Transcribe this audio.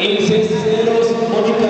en 6 ceros, Mónica